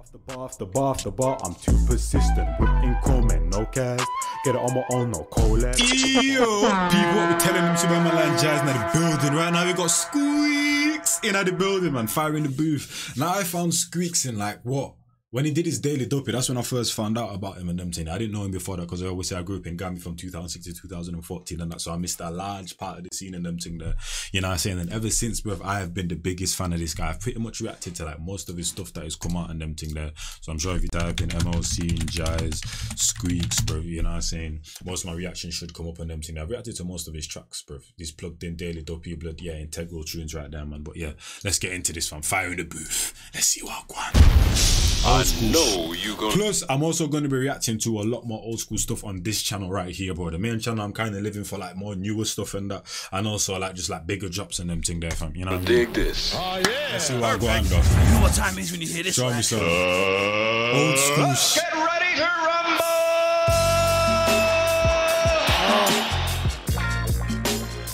Off the bar, off the bar, off the bar, I'm too persistent. Whipping comment, no cast. Get it on my own, no collab. Yo, people, we telling them to my man Njies in the building right now. We got Squeeks in the building, man. Fire in the booth. Now I found Squeeks in like what? When he did his Daily Duppy, that's when I first found out about him and them thing. I didn't know him before that because I always say I grew up in Gambia from 2006 to 2014 and that, so I missed a large part of the scene and them thing there. You know what I'm saying? And ever since, bro, I have been the biggest fan of this guy. I've pretty much reacted to like most of his stuff that has come out and them thing there. So I'm sure if you type in MLC, Njies, Squeeks, bro, you know what I'm saying? Most of my reactions should come up on them thing. I've reacted to most of his tracks, bro. He's plugged in Daily Duppy blood, yeah, integral tunes right there, man. But yeah, let's get into this one. Fire in the booth. Let's see what I want. I know you gonna. Plus, I'm also going to be reacting to a lot more old school stuff on this channel right here, bro. The main channel, I'm kind of living for like more newer stuff and that, and also like just like bigger drops and them thing there, fam. You know what I mean? Dig this. Oh, Let's see what I go on. You know what time it is when you hear this? Show me some uh, old school shit. Get ready to rumble.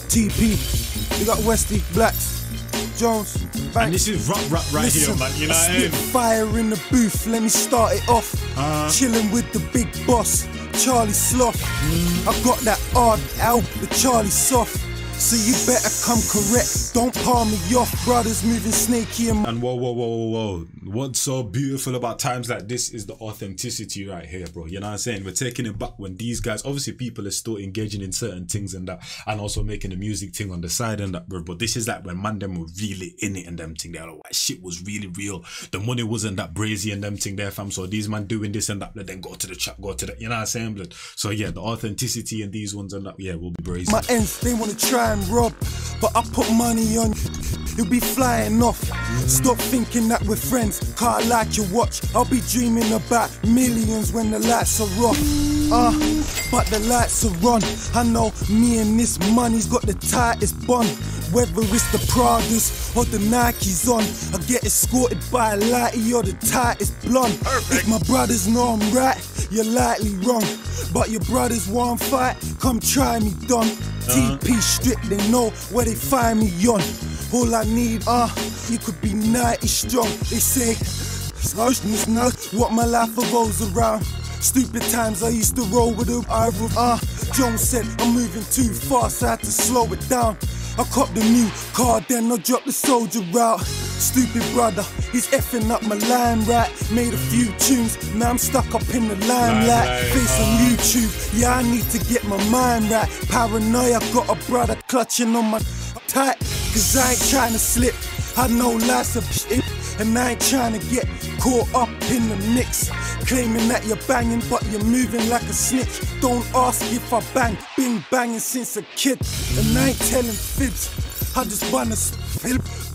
TP. We got Westy, Blacks, Jones, And this is rap rap right Listen, here, man. You know what I mean? fire in the booth. Let me start it off. Uh. Chilling with the big boss, Charlie Sloth. Mm. I got that hard out, the Charlie Soft. So you better come correct. Don't palm me off, brothers moving snaky and And whoa, whoa, whoa, whoa, whoa. What's so beautiful about times like this is the authenticity right here, bro. You know what I'm saying? We're taking it back when these guys, obviously, people are still engaging in certain things and that, and also making the music thing on the side and that, bro. But this is like when man them were really in it and them thing there. Like, shit was really real. The money wasn't that brazy and them thing there, fam. So these man doing this and that, but then go to the chat, go to the, you know what I'm saying, blood? So yeah, the authenticity in these ones and that, yeah, will be brazy. my ends, they wanna try rob. But I put money on you, you'll be flying off. Stop thinking that we're friends, can't like your watch. I'll be dreaming about millions when the lights are off. Uh, but the lights are on. I know me and this money's got the tightest bond. Whether it's the Pradas or the Nikes on, I get escorted by a lighty or the tightest blonde. If my brothers know I'm right, you're likely wrong. But your brothers want fight, come try me, done. TP strip, they know where they find me on. All I need, uh, you could be 90 strong. They say, "Social not what my life revolves around. Stupid times I used to roll with them. I uh, Jones said I'm moving too fast, I had to slow it down. I copped the new car, then I dropped the soldier out. Stupid brother, he's effing up my line right. Made a few tunes, now I'm stuck up in the limelight. Face on YouTube, yeah, I need to get my mind right. Paranoia, got a brother clutching on my tight, cause I ain't trying to slip. I know lots of shit, and I ain't trying to get caught up in the mix. Claiming that you're banging, but you're moving like a snitch. Don't ask if I bang, been banging since a kid, and I ain't telling fibs. I just wanna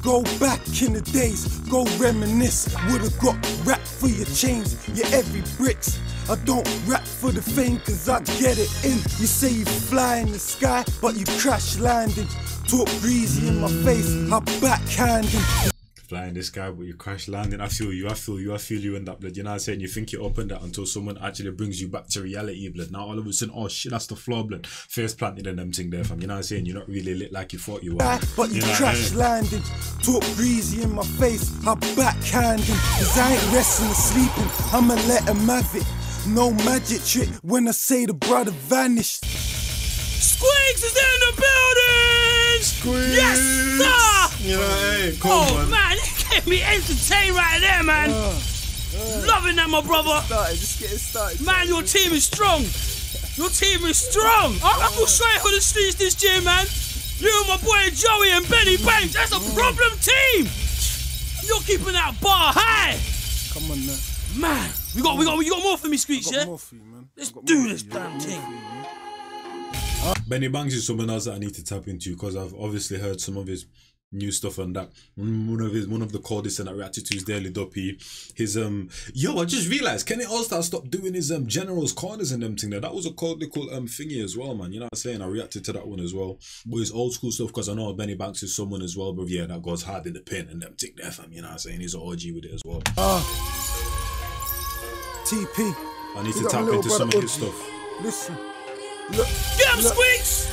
go back in the days, go reminisce. Would've got rap for your chains, your every bricks. I don't rap for the fame cause I get it in. You say you fly in the sky, but you crash landing. Talk breezy in my face, I backhand him. Flying this guy, but you crash landing. I feel you, I feel you, I feel you in that blood. You know what I'm saying? You think you opened that until someone actually brings you back to reality, blood. Now all of a sudden, oh shit, that's the floor, blood. First planted and them thing there, fam. You know what I'm saying? You're not really lit like you thought you were. But you know crash mean? landing. Talk breezy in my face, I backhand him. Cause I ain't resting or sleeping, I'ma let him have it. No magic trick when I say the brother vanished. Squeeks is in the building! Squeeks! Yes, sir! You know, hey, come Oh on. man, you get me entertained right there, man. Loving that, my brother. Started, just getting started. Man, your team is strong. Your team is strong. I, I feel straight on the streets this year, man. You and my boy Joey and Benny Banks, that's a problem team. You're keeping that bar high. Come on now. Man, we got, we got, you got more for me, Squeeks, Got yeah? more for you, man. Let's do this damn thing. for you, man. Benny Banks is someone else that I need to tap into because I've obviously heard some of his new stuff on that. One of his one of the coldest and that reacted to his Daily Duppy. His um yo, I just realized Kenny Allstar stopped doing his um generals corners and them thing there. That was a cold um thingy as well, man. You know what I'm saying? I reacted to that one as well. But his old school stuff because I know Benny Banks is someone as well, but yeah, that goes hard in the pin and them thing there, fam. You know what I'm saying? He's an OG with it as well. TP. I need We to tap into some of his stuff. Listen. Look. Get him. Squeeks.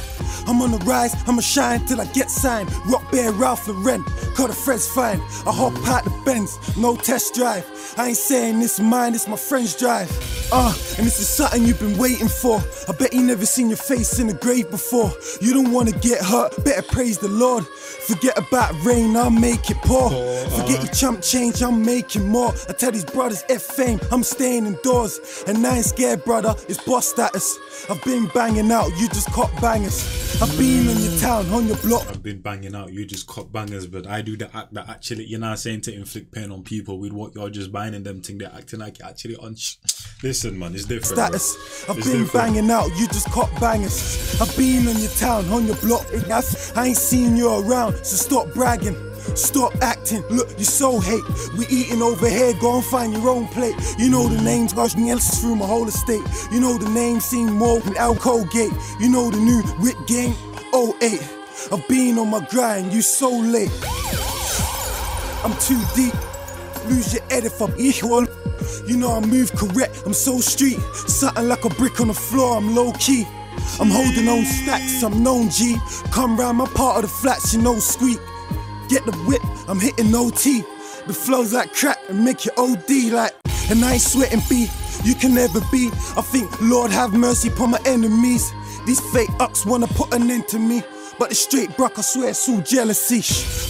I'm on the rise, I'ma shine till I get signed. Rock Bear, Ralph Lauren, call the Fred's fine. I hop out the Benz, no test drive. I ain't saying this mine, it's my friend's drive. Uh, and this is something you've been waiting for. I bet you never seen your face in the grave before. You don't wanna get hurt, better praise the Lord. Forget about rain, I'll make it pour. Forget your chump change, I'm making more. I tell these brothers F fame, I'm staying indoors. And I ain't scared, brother, it's boss status. I've been banging out, you just caught bangers. I've been on your town, on your block. I've been banging out, you just cop bangers, but I do the act that actually, you're not saying to inflict pain on people with what you're just buying them thing, they're acting like you're actually on. Sh- Listen, man, it's different. bro. status. I've It's been different. banging out, you just caught bangers. I've been on your town, on your block. I ain't seen you around, so stop bragging. Stop acting, look, you so hate. We eating over here, go and find your own plate. You know the names, gosh, else through my whole estate. You know the name, seen more than Al Colgate. You know the new Rick Game 08. I've been on my grind, you so late. I'm too deep. Lose your head if I'm. You know I move correct, I'm so street. Something like a brick on the floor, I'm low key. I'm holding on stacks, I'm known G. Come round my part of the flats, you know squeak. Get the whip, I'm hitting OT. The flows like crack and make you OD like. And I ain't sweating B, you can never be. I think, Lord have mercy upon my enemies. These fake ucks wanna put an end to me. But the straight bruck, I swear it's all jealousy.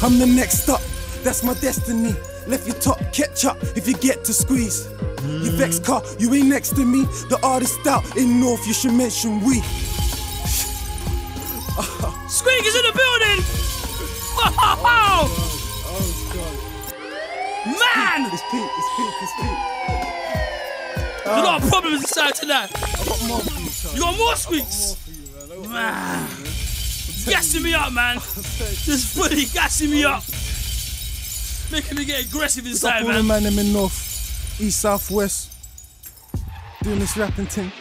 I'm the next up, that's my destiny. Left your top, catch up if you get to squeeze. You vex car, you ain't next to me. The artist out in North, you should mention we. Squeak is in the building! Wow! Man! It's Pete, it's Pete, it's Pete. There's a lot of problems inside tonight. I got more for you, son. You got more squeaks? Man. Gassing me up, man. Just fully gassing me up. Making me get aggressive inside, man. man them in North, East, South, West. Doing this rapping thing.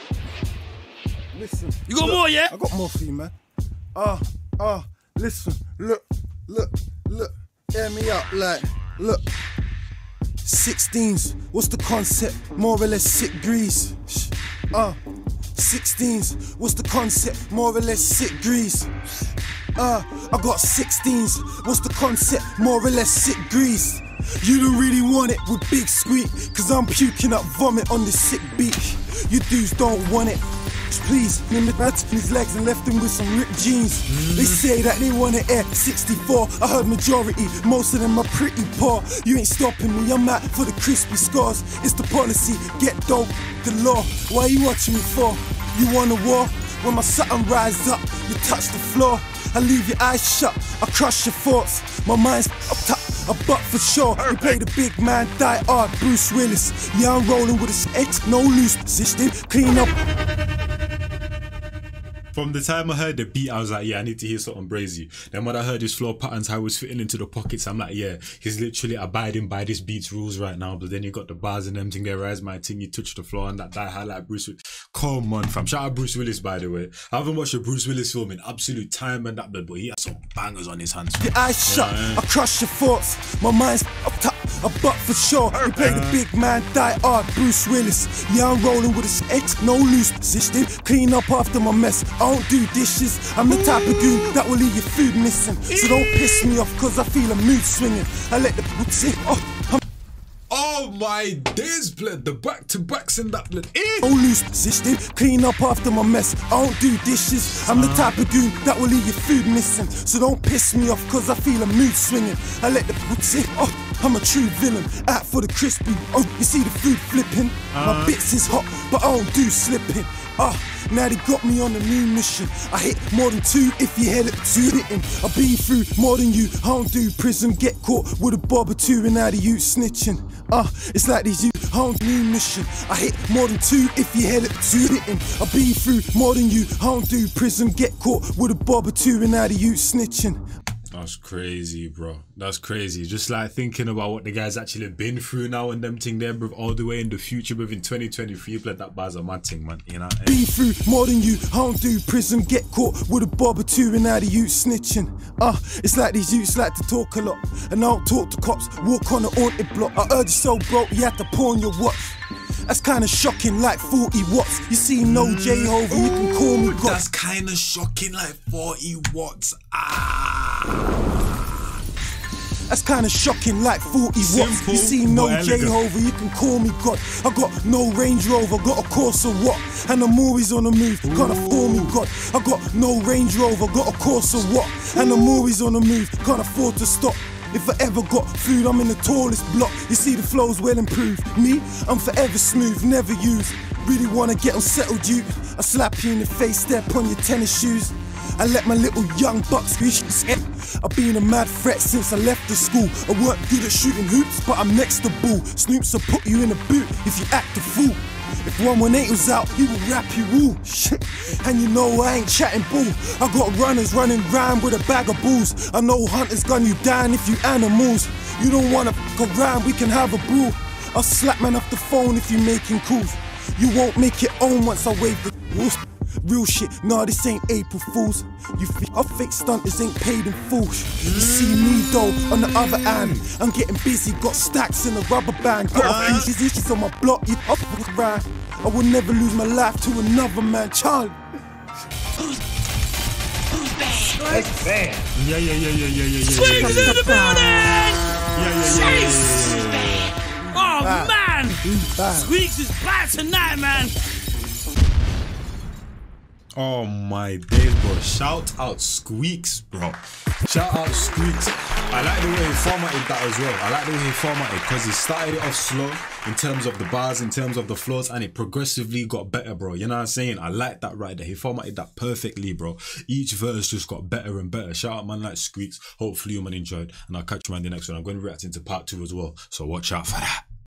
Listen. You got look, more, yeah? I got more for you, man. Ah, ah, listen, look, look, look. Hear me up like, look. 16s, what's the concept? More or less sick grease. Uh, 16s, what's the concept? More or less sick grease. Uh, I got 16s, what's the concept? More or less sick grease. You don't really want it with big squeak, cause I'm puking up vomit on this sick beat. You dudes don't want it. Please, then the bat in his legs and left him with some ripped jeans. They mm. say that they want to air 64. I heard majority, most of them are pretty poor. You ain't stopping me, I'm out for the crispy scores. It's the policy, get dope, the law. Why you watching me for? You want a war? When my something rise up, you touch the floor. I leave your eyes shut, I crush your thoughts. My mind's up top, a buck for sure. You play the big man, die hard, Bruce Willis. Yeah, I'm rolling with a X, no loose position. Clean up. From the time I heard the beat, I was like, yeah, I need to hear something brazy. Then when I heard his floor patterns, how was fitting into the pockets, I'm like, yeah, he's literally abiding by this beat's rules right now. But then you got the bars and them thing there, rise my thing, you touch the floor and that die highlight Bruce Willis. Come on, fam. Shout out Bruce Willis, by the way. I haven't watched a Bruce Willis film in absolute time and that, but he has some bangers on his hands. Your eyes shut, I crush your thoughts. My mind's up top, a buck for sure. You play the big man, die hard, Bruce Willis. Yeah, I'm rolling with a X, no loose position. Clean up after my mess. I don't do dishes. I'm the type of goon that will leave your food missing. So don't piss me off, cause I feel a mood swinging. I let the oh, I'm Oh my days, blood. The back to backs in that blood. Eh? no loose position. Clean up after my mess. I don't do dishes. I'm the type of dude that will leave your food missing. So don't piss me off, cause I feel a mood swinging. I let the people say, oh, I'm a true villain. Out for the crispy. Oh, you see the food flipping? My bits is hot, but I don't do slipping. Ah, now they got me on a new mission. I hit more than two if you hit it two hitting. I've been through more than you. I don't do prison, get caught with a bob or two and out of you snitching. Ah, it's like these you. I don't do mission. I hit more than two if you hit it two hitting. I've been through more than you. I don't do prison, get caught with a bob or two and out of you snitching. That's crazy, bro. That's crazy. Just like thinking about what the guy's actually been through now and them thing there, bro, all the way in the future, bro, in 2023, blood, that bar's a mad thing, man. You know? Been through more than you. I don't do prison, get caught with a bob or two and now the youth snitching. Ah, it's like these youths like to talk a lot. And I don't talk to cops, walk on a haunted block. I heard you so broke, you had to pawn your watch. That's kinda shocking, like 40 watts. You see no J Hove, you can call me God. That's kind of shocking, like 40 watts. Ah. That's kinda shocking, like 40 watts. You see no but J elegant. Hove, you can call me God. I got no Range Rover, got a Corsa what? And I'm always on the move, can't afford me God. I got no Range Rover, got a Corsa what? And I'm always on the move, can't afford to stop. If I ever got food, I'm in the tallest block. You see the flow's well improved. Me, I'm forever smooth, never used. Really wanna get unsettled, you. I slap you in the face, step on your tennis shoes. I let my little young bucks be skip. I've been a mad threat since I left the school. I weren't good at shooting hoops, but I'm next to bull. Snoops will put you in a boot if you act a fool. If 118 was out, he will rap you all. Shit. And you know I ain't chatting bull. I got runners running round with a bag of bulls. I know hunters gun you down if you animals. You don't wanna fuck around, we can have a brew. I'll slap man off the phone if you making calls. You won't make it on once I wave the. Real shit, nah, this ain't April Fools. You think our fake stunters ain't paid in full. You see me though, on the other hand, I'm getting busy, got stacks in a rubber band. Got a few these issues on my block, you up around. I will never lose my life to another man, Charlie. Yeah, yeah, yeah, yeah, yeah, yeah, yeah. Squeeks in the building! Yeah, yeah, yeah, yeah, Chase! yeah, yeah, yeah. Oh man! Bang. Squeeks is back tonight, man! Oh my days, bro. Shout out Squeeks, bro. Shout out Squeeks. I like the way he formatted that as well. I like the way he formatted because he started it off slow in terms of the bars, in terms of the flows, and it progressively got better, bro. You know what I'm saying? I like that right there. He formatted that perfectly, bro. Each verse just got better and better. Shout out man like Squeeks. Hopefully you man enjoyed. And I'll catch you man the next one. I'm going to react into part two as well. So watch out for that.